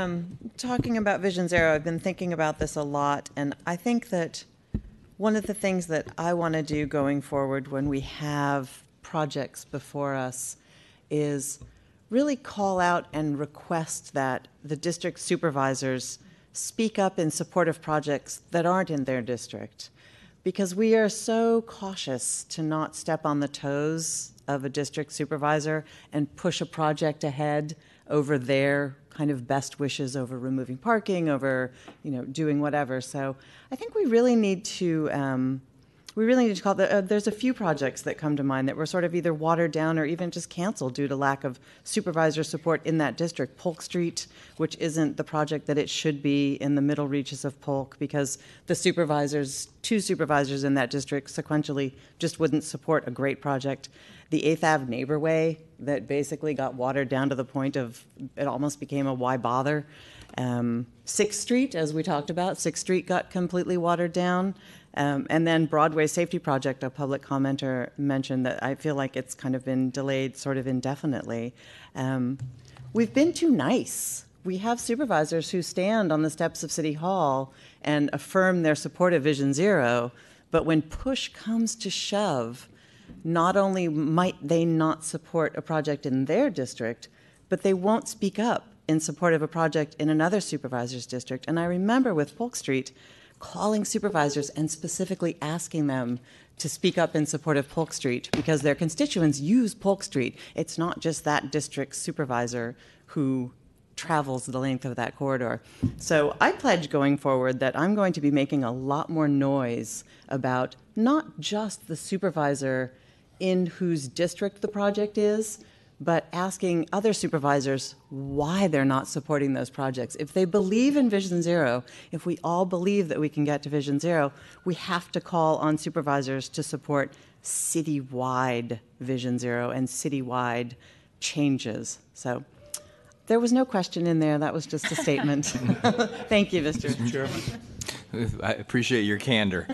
Um, talking about Vision Zero, I've been thinking about this a lot, and I think that one of the things that I want to do going forward when we have projects before us is really call out and request that the district supervisors speak up in support of projects that aren't in their district. Because we are so cautious to not step on the toes of a district supervisor and push a project ahead over their kind of best wishes over removing parking, over you know doing whatever. So I think we really need to um, we really need to call. The, uh, there's a few projects that come to mind that were sort of either watered down or even just canceled due to lack of supervisor support in that district. Polk Street, which isn't the project that it should be in the middle reaches of Polk, because the supervisors, two supervisors in that district, sequentially just wouldn't support a great project. The Eighth Ave Neighborway that basically got watered down to the point of it almost became a why bother. Um, Sixth Street, as we talked about, Sixth Street got completely watered down. Um, and then Broadway Safety Project, a public commenter mentioned that I feel like it's kind of been delayed sort of indefinitely. Um, we've been too nice. We have supervisors who stand on the steps of City Hall and affirm their support of Vision Zero, but when push comes to shove, not only might they not support a project in their district, but they won't speak up in support of a project in another supervisor's district. And I remember with Polk Street, calling supervisors and specifically asking them to speak up in support of Polk Street because their constituents use Polk Street. It's not just that district supervisor who travels the length of that corridor. So I pledge going forward that I'm going to be making a lot more noise about not just the supervisor in whose district the project is, but asking other supervisors why they're not supporting those projects. If they believe in Vision Zero, if we all believe that we can get to Vision Zero, we have to call on supervisors to support citywide Vision Zero and citywide changes. So there was no question in there. That was just a statement. Thank you, Mr. Chairman. I appreciate your candor.